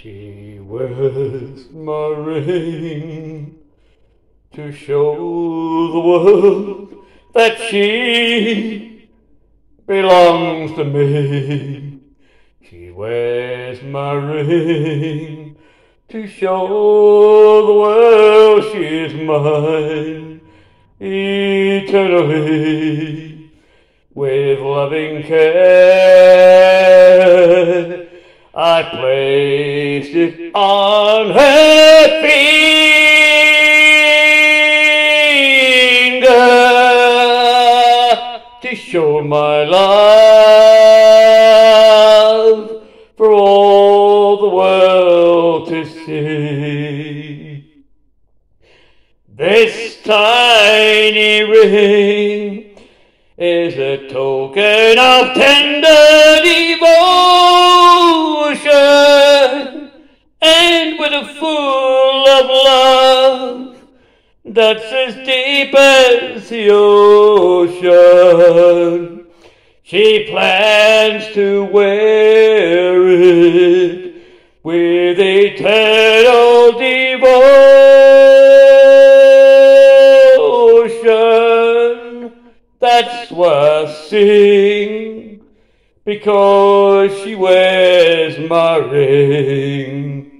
She wears my ring to show the world that she belongs to me. She wears my ring to show the world she is mine eternally with loving care. I placed it on her finger to show my love for all the world to see. This tiny ring is a token of tender devotion and with a full of love that's as deep as the ocean. She plans to wear it with eternal devotion. That's why I sing, because she wears my ring.